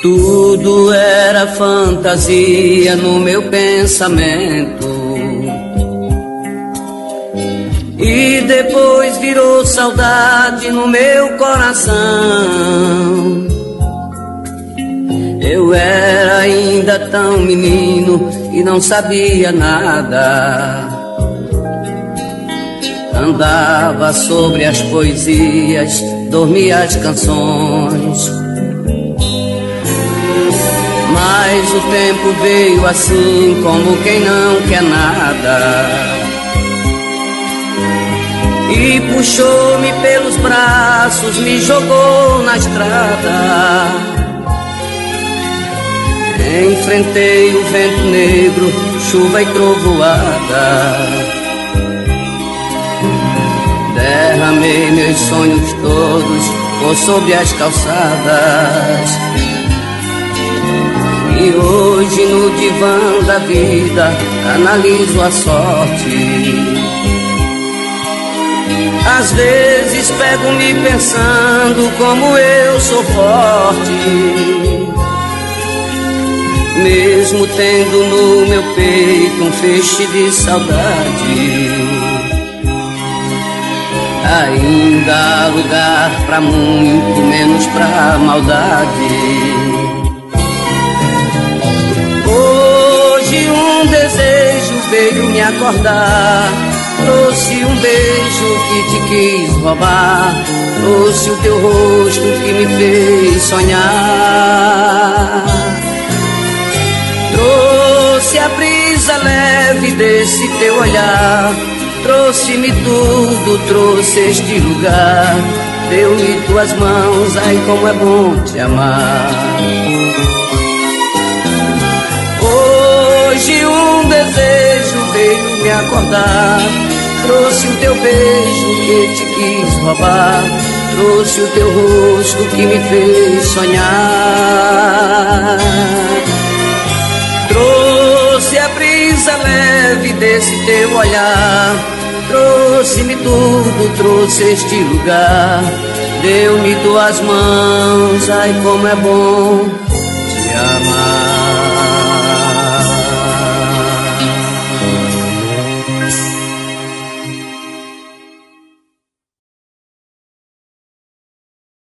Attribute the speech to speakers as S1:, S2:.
S1: Tudo era fantasia no meu pensamento. E depois virou saudade no meu coração. Eu era ainda tão menino e não sabia nada. Andava sobre as poesias, dormia as canções mas o tempo veio assim como quem não quer nada. Puxou-me pelos braços, me jogou na estrada. Enfrentei o vento negro, chuva e trovoada. Derramei meus sonhos todos por sobre as calçadas. E hoje no divã da vida analiso a sorte. Às vezes pego-me pensando como eu sou forte. Mesmo tendo no meu peito um feixe de saudade. Ainda há lugar para muito menos pra maldade. um desejo veio me acordar. Trouxe um beijo que te quis roubar. Trouxe o teu rosto que me fez sonhar. Trouxe a brisa leve desse teu olhar. Trouxe-me tudo, trouxe este lugar. Deu-me tuas mãos, ai como é bom te amar. Hoje um desejo veio me acordar. Trouxe o teu beijo que te quis roubar. Trouxe o teu rosto que me fez sonhar. Trouxe a brisa leve desse teu olhar. Trouxe-me tudo, trouxe este lugar. Deu-me tuas mãos, ai como é bom